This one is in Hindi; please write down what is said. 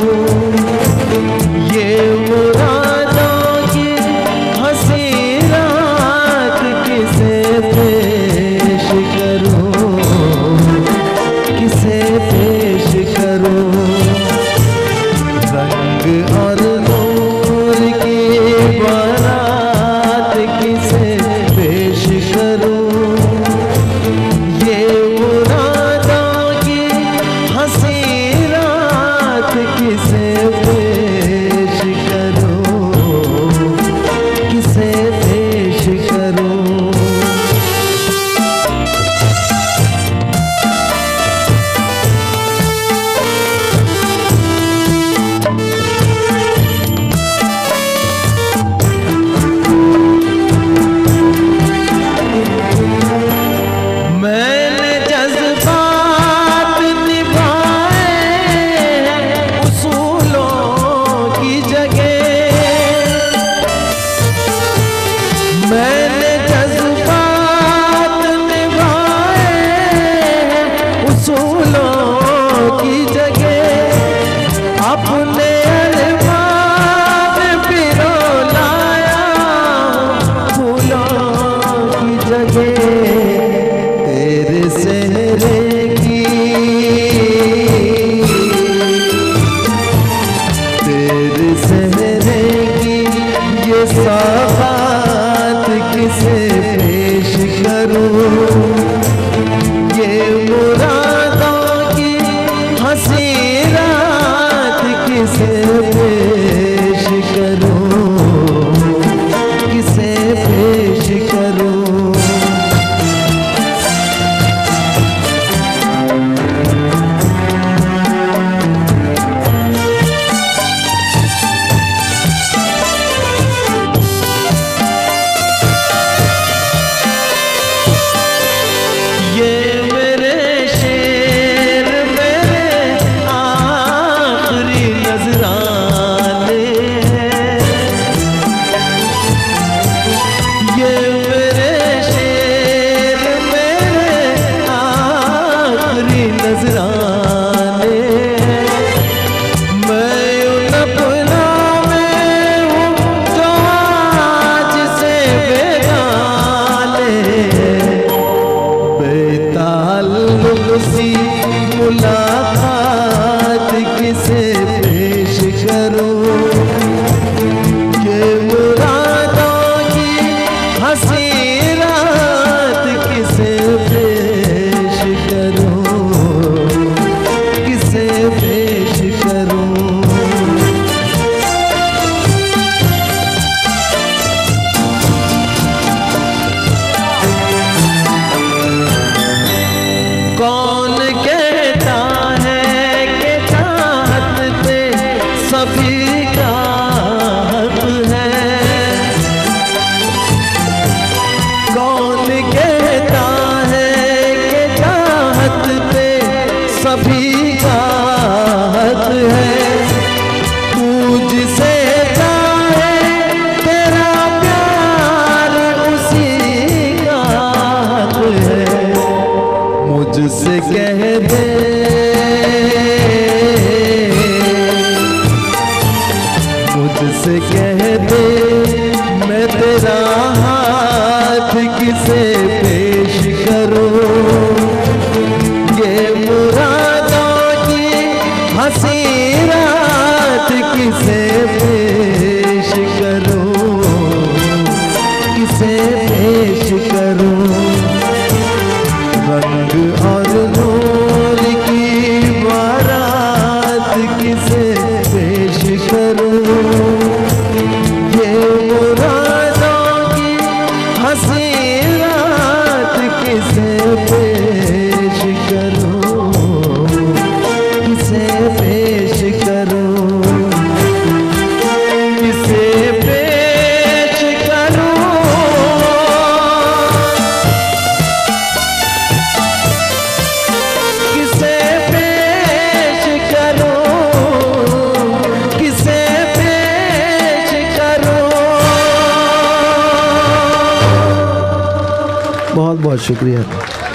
you. की जगह अपना ज़रूर सभी का हक है। कौन कहता है कि चाहत पे सभी का हक है तेरा प्यार है। मुझसे कह दे मुझसे कह दे, मैं तेरा हाथ किसे पेश करो? ये मुरादों की हँसी रात किसे पेश करो? किसे पेश करो? रंग आ बहुत बहुत शुक्रिया।